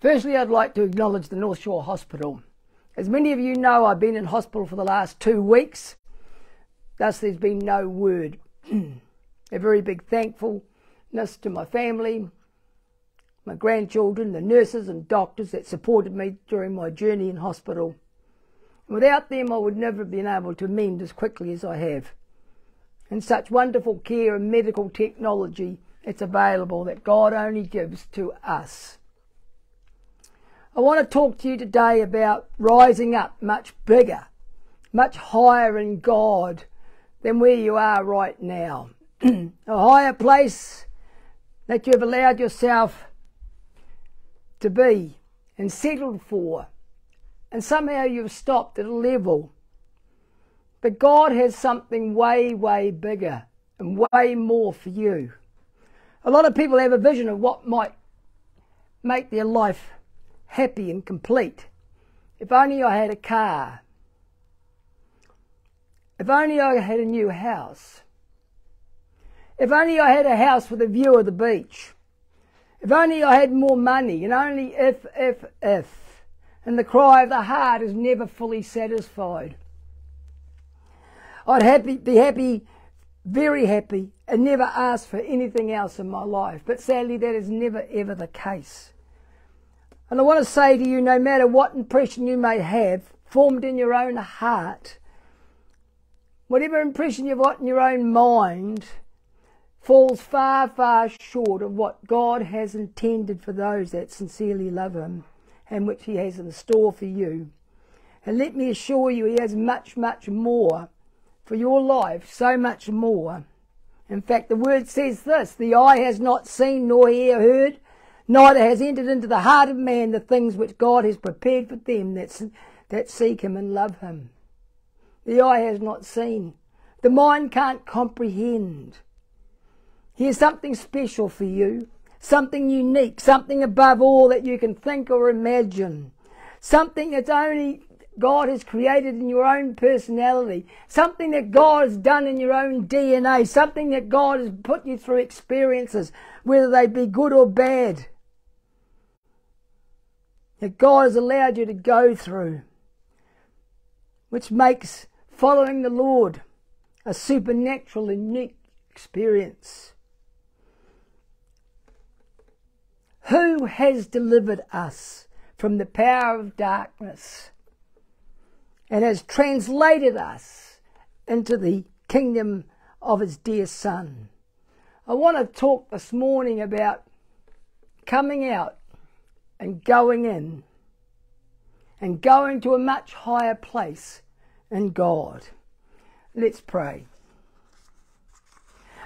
Firstly, I'd like to acknowledge the North Shore Hospital. As many of you know, I've been in hospital for the last two weeks, thus, there's been no word. A very big thankfulness to my family, my grandchildren, the nurses and doctors that supported me during my journey in hospital. Without them, I would never have been able to mend as quickly as I have. And such wonderful care and medical technology it's available that God only gives to us. I want to talk to you today about rising up much bigger, much higher in God than where you are right now. a higher place that you have allowed yourself to be and settled for. And somehow you've stopped at a level. But God has something way, way bigger and way more for you. A lot of people have a vision of what might make their life happy and complete. If only I had a car. If only I had a new house. If only I had a house with a view of the beach. If only I had more money, and only if, if, if. And the cry of the heart is never fully satisfied. I'd happy, be happy, very happy, and never ask for anything else in my life. But sadly, that is never ever the case. And I want to say to you no matter what impression you may have formed in your own heart, whatever impression you've got in your own mind, falls far, far short of what God has intended for those that sincerely love Him and which He has in store for you. And let me assure you, He has much, much more for your life, so much more. In fact, the Word says this The eye has not seen nor ear heard, neither has entered into the heart of man the things which God has prepared for them that, that seek Him and love Him. The eye has not seen. The mind can't comprehend. Here's something special for you, something unique, something above all that you can think or imagine, something that's only God has created in your own personality, something that God has done in your own DNA, something that God has put you through experiences, whether they be good or bad, that God has allowed you to go through, which makes following the Lord a supernatural, unique experience. Who has delivered us from the power of darkness and has translated us into the kingdom of his dear Son? I want to talk this morning about coming out and going in and going to a much higher place in God. Let's pray.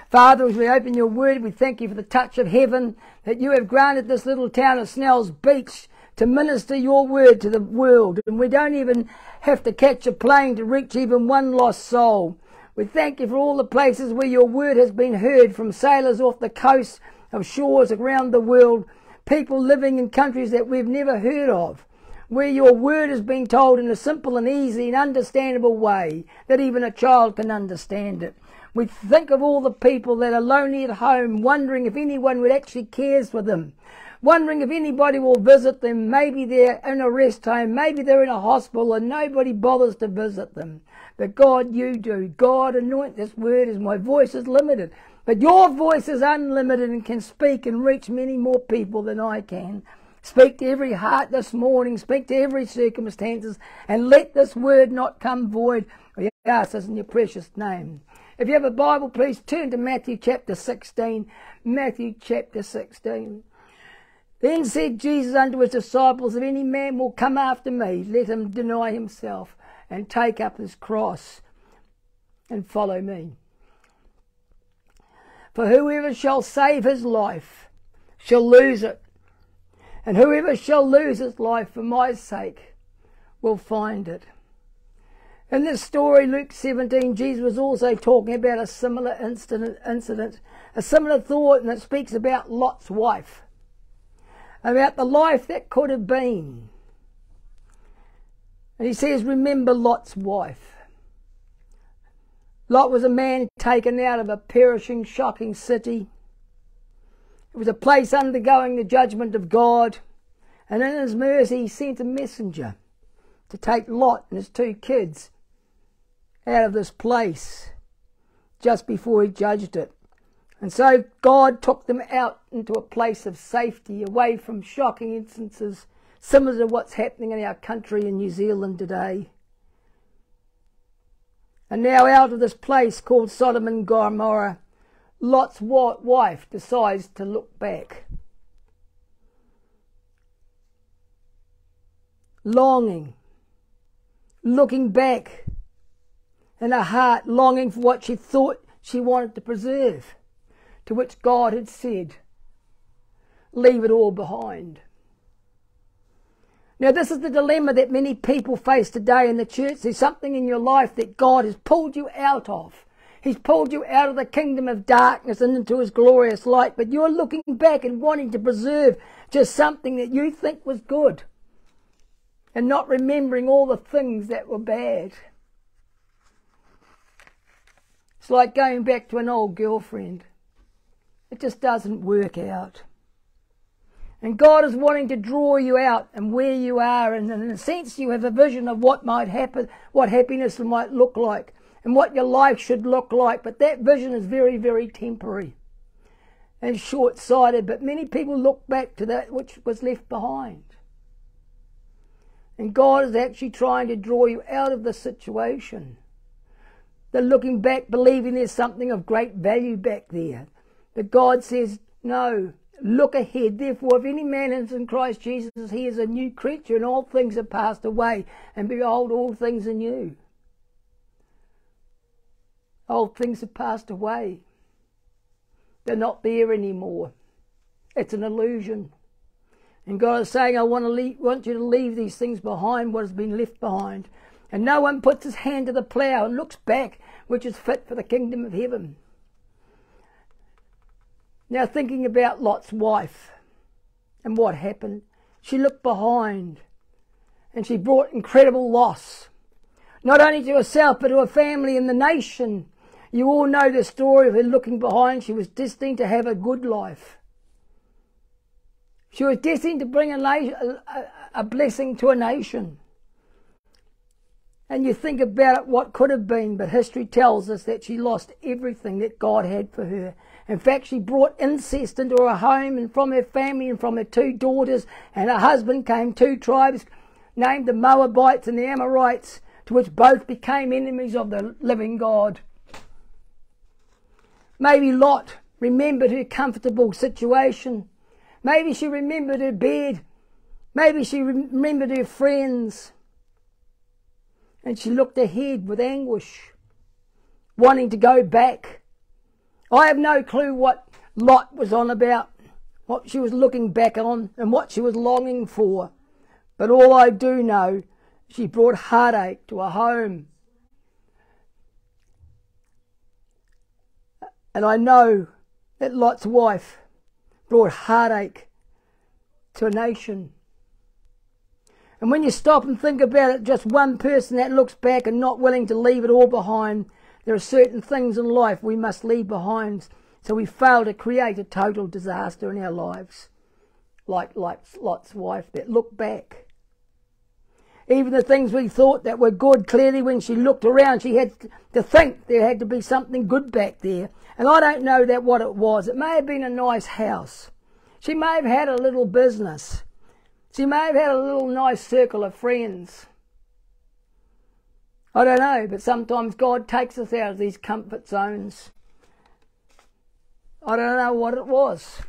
Father, as we open your word, we thank you for the touch of heaven that you have granted this little town of Snell's Beach to minister your word to the world. And we don't even have to catch a plane to reach even one lost soul. We thank you for all the places where your word has been heard from sailors off the coast of shores around the world, people living in countries that we've never heard of, where your word is being told in a simple and easy and understandable way that even a child can understand it. We think of all the people that are lonely at home, wondering if anyone would actually cares for them, wondering if anybody will visit them. Maybe they're in a rest home, maybe they're in a hospital, and nobody bothers to visit them. But God, you do. God, anoint this word as my voice is limited. But your voice is unlimited and can speak and reach many more people than I can. Speak to every heart this morning. Speak to every circumstances. And let this word not come void. We ask this in your precious name. If you have a Bible, please turn to Matthew chapter 16. Matthew chapter 16. Then said Jesus unto his disciples, If any man will come after me, let him deny himself and take up his cross and follow me. For whoever shall save his life shall lose it, and whoever shall lose his life for my sake will find it. In this story, Luke 17, Jesus was also talking about a similar incident, incident, a similar thought, and it speaks about Lot's wife, about the life that could have been. And he says, Remember Lot's wife. Lot was a man taken out of a perishing, shocking city. It was a place undergoing the judgment of God, And in his mercy, he sent a messenger to take Lot and his two kids out of this place just before he judged it. And so God took them out into a place of safety, away from shocking instances similar to what's happening in our country in New Zealand today. And now, out of this place called Sodom and Gomorrah, Lot's wife decides to look back. Longing, looking back in her heart, longing for what she thought she wanted to preserve, to which God had said, Leave it all behind. Now, this is the dilemma that many people face today in the church. There's something in your life that God has pulled you out of. He's pulled you out of the kingdom of darkness and into his glorious light, but you're looking back and wanting to preserve just something that you think was good and not remembering all the things that were bad. It's like going back to an old girlfriend. It just doesn't work out. And God is wanting to draw you out and where you are, and in a sense, you have a vision of what might happen, what happiness might look like, and what your life should look like. But that vision is very, very temporary and short sighted. But many people look back to that which was left behind. And God is actually trying to draw you out of the situation. They're looking back, believing there's something of great value back there. But God says, no, Look ahead. Therefore, if any man is in Christ Jesus, he is a new creature, and all things are passed away, and behold, all things are new. Old things have passed away. They're not there anymore. It's an illusion. And God is saying, I want, to leave, want you to leave these things behind, what has been left behind. And no one puts his hand to the plough and looks back, which is fit for the kingdom of heaven. Now, thinking about Lot's wife and what happened, she looked behind and she brought incredible loss, not only to herself, but to her family and the nation. You all know the story of her looking behind. She was destined to have a good life. She was destined to bring a, a, a blessing to a nation. And you think about it, what could have been, but history tells us that she lost everything that God had for her. In fact, she brought incest into her home and from her family and from her two daughters, and her husband came two tribes named the Moabites and the Amorites, to which both became enemies of the living God. Maybe Lot remembered her comfortable situation. Maybe she remembered her bed. Maybe she remembered her friends. And she looked ahead with anguish, wanting to go back. I have no clue what Lot was on about, what she was looking back on, and what she was longing for. But all I do know, she brought heartache to a home. And I know that Lot's wife brought heartache to a nation. And when you stop and think about it, just one person that looks back and not willing to leave it all behind, there are certain things in life we must leave behind so we fail to create a total disaster in our lives. Like, like Lot's wife that look back. Even the things we thought that were good, clearly when she looked around, she had to think there had to be something good back there. And I don't know that what it was. It may have been a nice house. She may have had a little business. She may have had a little nice circle of friends. I don't know, but sometimes God takes us out of these comfort zones. I don't know what it was.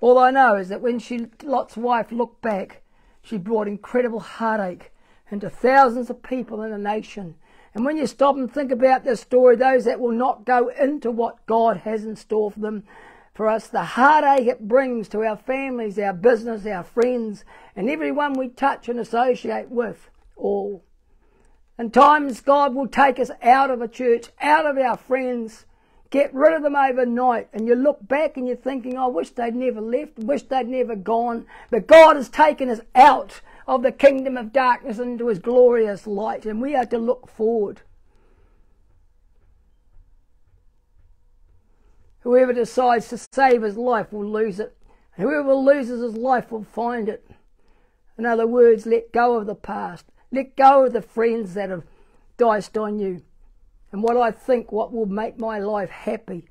All I know is that when she, Lot's wife looked back, she brought incredible heartache into thousands of people in the nation. And when you stop and think about this story, those that will not go into what God has in store for them, for us, the heartache it brings to our families, our business, our friends, and everyone we touch and associate with, all. And times God will take us out of a church, out of our friends, get rid of them overnight, and you look back and you're thinking, I wish they'd never left, wish they'd never gone. But God has taken us out of the kingdom of darkness into his glorious light, and we are to look forward. Whoever decides to save his life will lose it. Whoever loses his life will find it. In other words, let go of the past. Let go of the friends that have diced on you. And what I think, what will make my life happy.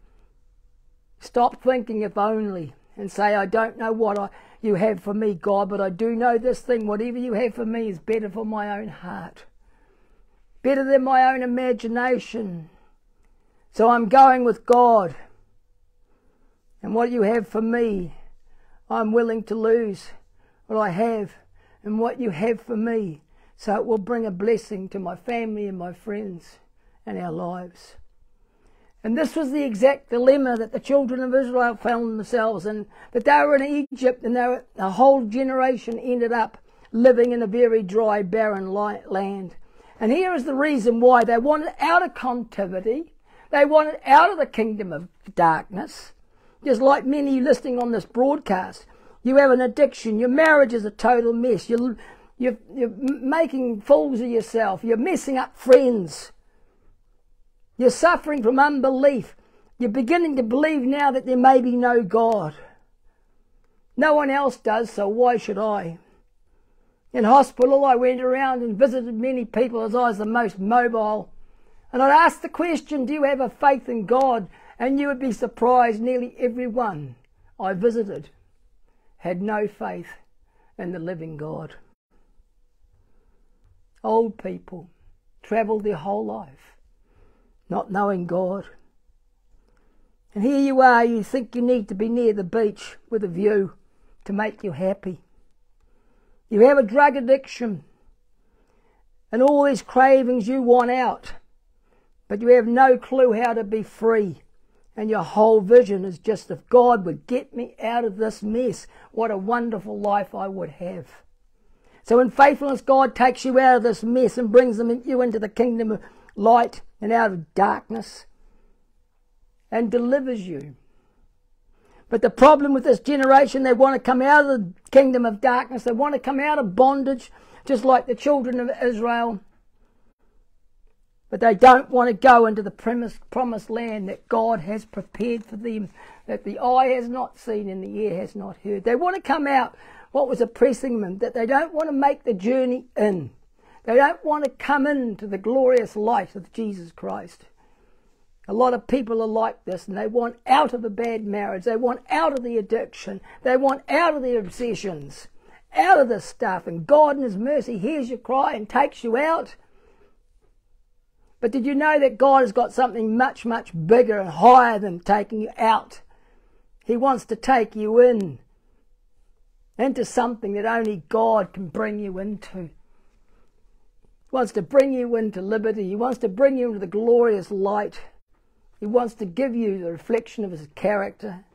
Stop thinking if only and say, I don't know what I, you have for me, God, but I do know this thing. Whatever you have for me is better for my own heart, better than my own imagination. So I'm going with God. And what you have for me, I'm willing to lose what I have and what you have for me. So it will bring a blessing to my family and my friends and our lives. And this was the exact dilemma that the children of Israel found themselves in. But they were in Egypt and they were, a whole generation ended up living in a very dry, barren land. And here is the reason why they wanted out of captivity. They wanted out of the kingdom of darkness. Just like many listening on this broadcast. You have an addiction. Your marriage is a total mess. You're, you're making fools of yourself. You're messing up friends. You're suffering from unbelief. You're beginning to believe now that there may be no God. No one else does, so why should I? In hospital, I went around and visited many people as I was the most mobile. And I'd ask the question, Do you have a faith in God? And you would be surprised, nearly everyone I visited had no faith in the living God. Old people travel their whole life not knowing God. And here you are, you think you need to be near the beach with a view to make you happy. You have a drug addiction and all these cravings you want out, but you have no clue how to be free. And your whole vision is just if God would get me out of this mess, what a wonderful life I would have. So in faithfulness, God takes you out of this mess and brings them you into the kingdom of light and out of darkness and delivers you. But the problem with this generation, they want to come out of the kingdom of darkness. They want to come out of bondage, just like the children of Israel. But they don't want to go into the promised land that God has prepared for them, that the eye has not seen and the ear has not heard. They want to come out what was oppressing them, that they don't want to make the journey in. They don't want to come into the glorious light of Jesus Christ. A lot of people are like this and they want out of a bad marriage. They want out of the addiction. They want out of the obsessions, out of this stuff. And God in His mercy hears your cry and takes you out. But did you know that God has got something much, much bigger and higher than taking you out? He wants to take you in, into something that only God can bring you into He wants to bring you into liberty. He wants to bring you into the glorious light. He wants to give you the reflection of his character.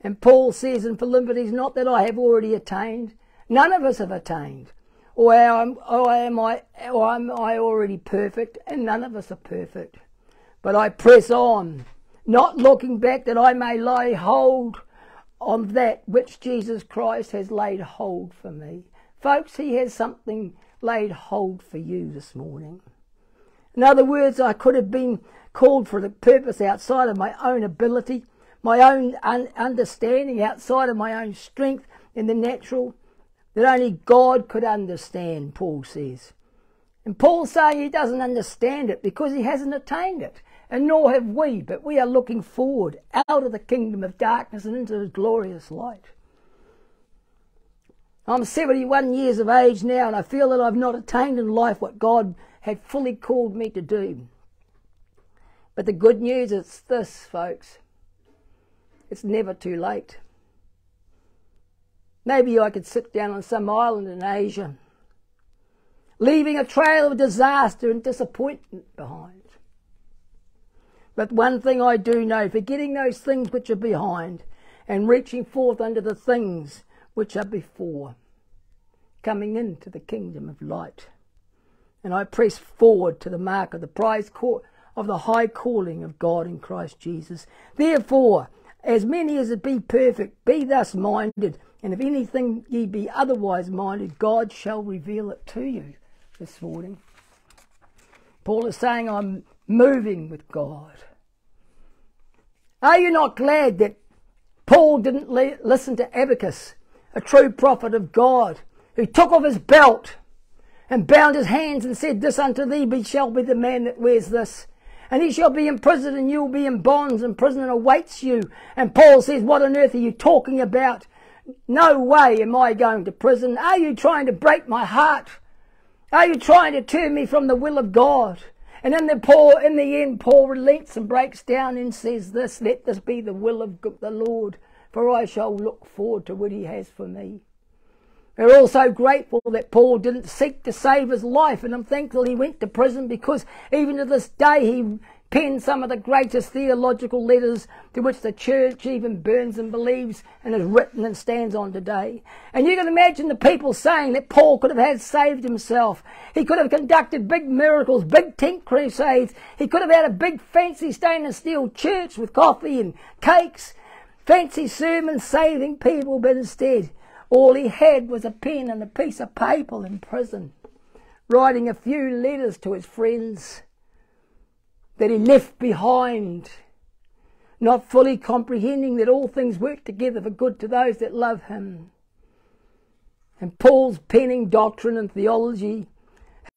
And Paul says in Philippians, not that I have already attained. None of us have attained. Or am, or am I, or am I already perfect? And none of us are perfect. But I press on, not looking back that I may lay hold on that which Jesus Christ has laid hold for me. Folks, he has something laid hold for you this morning. In other words, I could have been called for the purpose outside of my own ability, my own un- understanding, outside of my own strength in the natural, that only God could understand, Paul says. And Paul's saying he doesn't understand it because he hasn't attained it, and nor have we, but we are looking forward out of the kingdom of darkness and into his glorious light. I'm 71 years of age now and I feel that I've not attained in life what God had fully called me to do. But the good news is this, folks. It's never too late. Maybe I could sit down on some island in Asia, leaving a trail of disaster and disappointment behind. But one thing I do know, forgetting those things which are behind and reaching forth unto the things which are before, coming into the kingdom of light. And I press forward to the mark of the prize of the high calling of God in Christ Jesus. Therefore, as many as it be perfect, be thus minded, and if anything ye be otherwise minded, God shall reveal it to you this morning. Paul is saying, I'm moving with God. Are you not glad that Paul didn't listen to Agabus, a true prophet of God, who took off his belt and bound his hands and said, This unto thee be, shall be the man that wears this. And he shall be in prison and you'll be in bonds and prison awaits you. And Paul says, What on earth are you talking about? No way am I going to prison. Are you trying to break my heart? Are you trying to turn me from the will of God? And in the Paul, in the end, Paul relents and breaks down and says this, let this be the will of the Lord, for I shall look forward to what he has for me. We're also grateful that Paul didn't seek to save his life, and I'm thankful he went to prison because even to this day he penned some of the greatest theological letters to which the church even burns and believes and is written and stands on today. And you can imagine the people saying that Paul could have had saved himself. He could have conducted big miracles, big tent crusades. He could have had a big fancy stainless steel church with coffee and cakes, fancy sermons saving people, but instead all he had was a pen and a piece of paper in prison, writing a few letters to his friends that he left behind, not fully comprehending that all things work together for good to those that love him. And Paul's penning doctrine and theology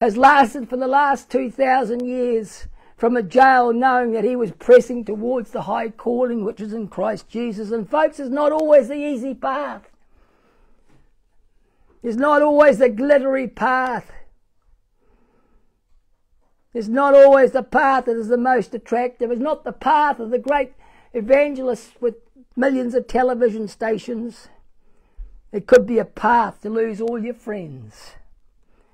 has lasted for the last 2,000 years from a jail knowing that he was pressing towards the high calling which is in Christ Jesus. And folks, it's not always the easy path. It's not always the glittery path. It's not always the path that is the most attractive. It's not the path of the great evangelists with millions of television stations. It could be a path to lose all your friends.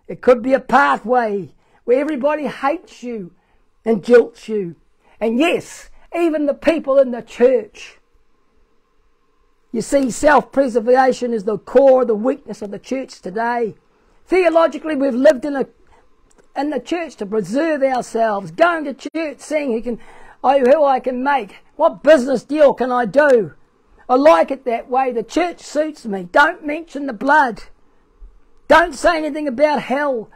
It could be a pathway where everybody hates you and jilts you. And yes, even the people in the church. You see, self preservation is the core, the weakness of the church today. Theologically, we've lived in a in the church to preserve ourselves, going to church, seeing who can, oh, who I can make, what business deal can I do. I like it that way. The church suits me. Don't mention the blood. Don't say anything about hell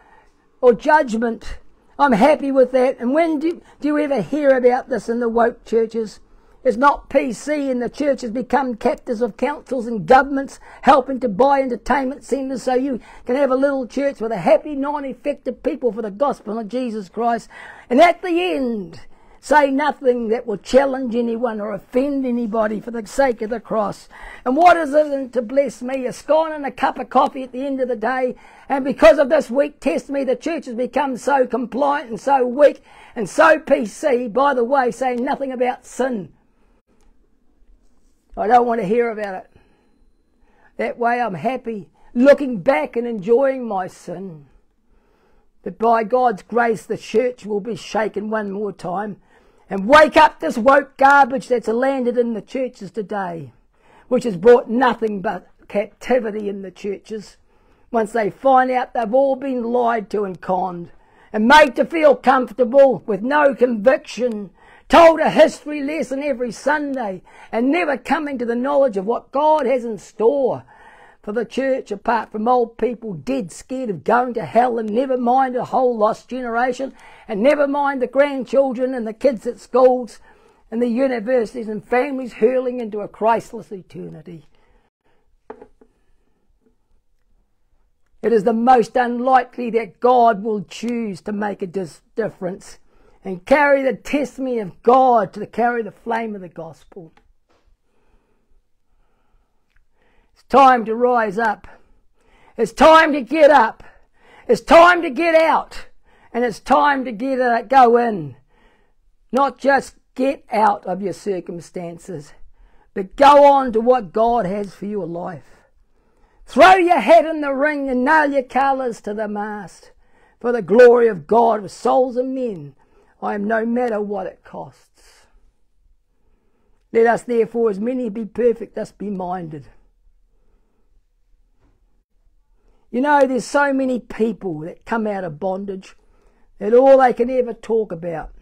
or judgment. I'm happy with that. And when do, do you ever hear about this in the woke churches? It's not PC and the church has become captives of councils and governments helping to buy entertainment centres so you can have a little church with a happy, non-effective people for the gospel of Jesus Christ. And at the end, say nothing that will challenge anyone or offend anybody for the sake of the cross. And what is it to bless me? A scone and a cup of coffee at the end of the day. And because of this weak testimony, the church has become so compliant and so weak and so PC, by the way, saying nothing about sin I don't want to hear about it. That way I'm happy looking back and enjoying my sin. But by God's grace, the church will be shaken one more time and wake up this woke garbage that's landed in the churches today, which has brought nothing but captivity in the churches. Once they find out they've all been lied to and conned and made to feel comfortable with no conviction told a history lesson every Sunday, and never coming to the knowledge of what God has in store for the church apart from old people dead scared of going to hell and never mind a whole lost generation and never mind the grandchildren and the kids at schools and the universities and families hurling into a Christless eternity. It is the most unlikely that God will choose to make a difference and carry the testimony of God to carry the flame of the gospel. It's time to rise up. It's time to get up. It's time to get out. And it's time to get uh, go in. Not just get out of your circumstances, but go on to what God has for your life. Throw your head in the ring and nail your colours to the mast for the glory of God with souls and men I am no matter what it costs. Let us therefore, as many be perfect, thus be minded. You know, there's so many people that come out of bondage that all they can ever talk about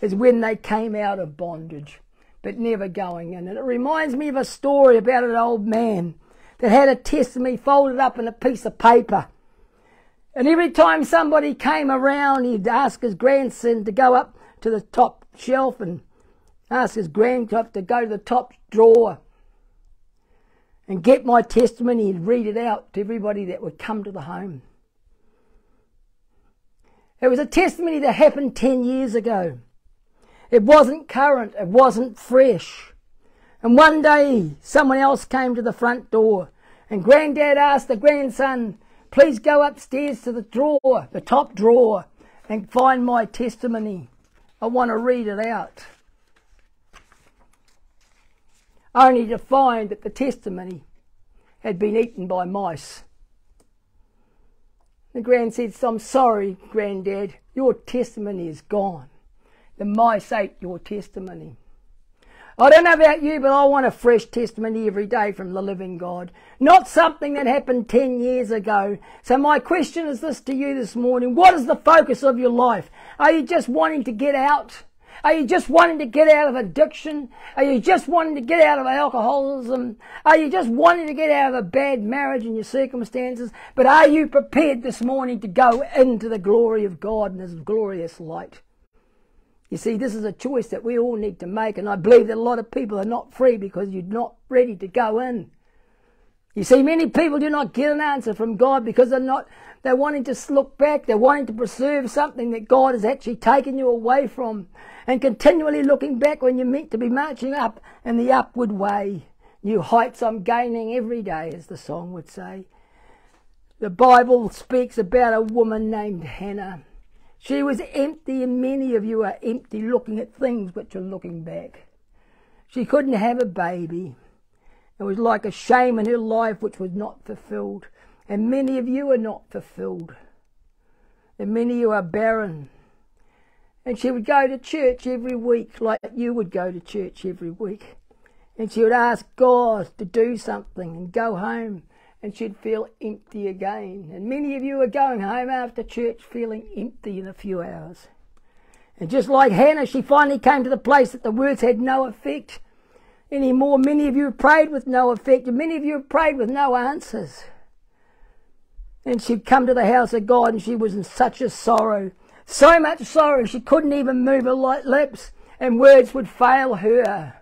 is when they came out of bondage, but never going in. And it reminds me of a story about an old man that had a testimony folded up in a piece of paper and every time somebody came around, he'd ask his grandson to go up to the top shelf and ask his grandchild to go to the top drawer and get my testimony and read it out to everybody that would come to the home. It was a testimony that happened 10 years ago. It wasn't current, it wasn't fresh. And one day, someone else came to the front door, and Granddad asked the grandson, Please go upstairs to the drawer, the top drawer, and find my testimony. I want to read it out. Only to find that the testimony had been eaten by mice. The grand said, I'm sorry, Granddad, your testimony is gone. The mice ate your testimony. I don't know about you, but I want a fresh testimony every day from the living God. Not something that happened 10 years ago. So my question is this to you this morning. What is the focus of your life? Are you just wanting to get out? Are you just wanting to get out of addiction? Are you just wanting to get out of alcoholism? Are you just wanting to get out of a bad marriage and your circumstances? But are you prepared this morning to go into the glory of God and His glorious light? You see, this is a choice that we all need to make, and I believe that a lot of people are not free because you're not ready to go in. You see, many people do not get an answer from God because they're not, they're wanting to look back, they're wanting to preserve something that God has actually taken you away from, and continually looking back when you're meant to be marching up in the upward way. New heights I'm gaining every day, as the song would say. The Bible speaks about a woman named Hannah. She was empty, and many of you are empty looking at things which are looking back. She couldn't have a baby. It was like a shame in her life which was not fulfilled. And many of you are not fulfilled. And many of you are barren. And she would go to church every week like you would go to church every week. And she would ask God to do something and go home and she'd feel empty again. And many of you are going home after church feeling empty in a few hours. And just like Hannah, she finally came to the place that the words had no effect anymore. Many of you have prayed with no effect, and many of you have prayed with no answers. And she'd come to the house of God, and she was in such a sorrow, so much sorrow she couldn't even move her light lips, and words would fail her.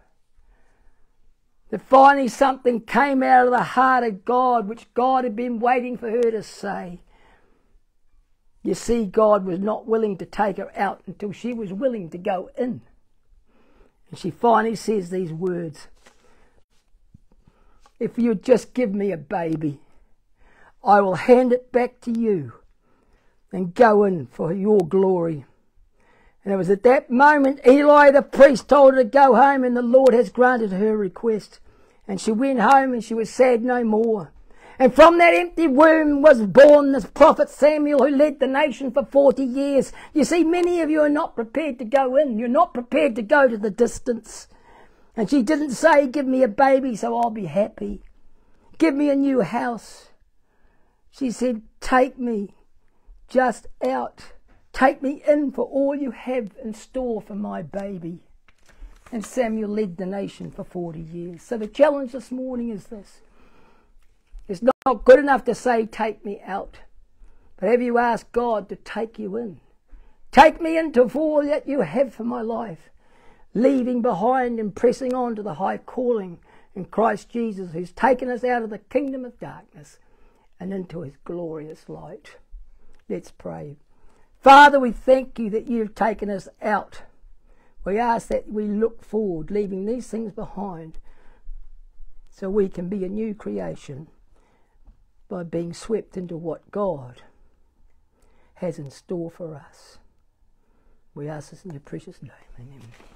That finally something came out of the heart of God, which God had been waiting for her to say. You see, God was not willing to take her out until she was willing to go in. And she finally says these words If you'd just give me a baby, I will hand it back to you and go in for your glory. And it was at that moment Eli the priest told her to go home, and the Lord has granted her request. And she went home and she was sad no more. And from that empty womb was born this prophet Samuel who led the nation for 40 years. You see, many of you are not prepared to go in. You're not prepared to go to the distance. And she didn't say, give me a baby so I'll be happy. Give me a new house. She said, take me just out. Take me in for all you have in store for my baby. And Samuel led the nation for 40 years. So the challenge this morning is this. It's not good enough to say, take me out. But have you asked God to take you in? Take me into all that you have for my life. Leaving behind and pressing on to the high calling in Christ Jesus, who's taken us out of the kingdom of darkness and into his glorious light. Let's pray. Father, we thank you that you've taken us out. We ask that we look forward, leaving these things behind, so we can be a new creation by being swept into what God has in store for us. We ask this in your precious name. Amen.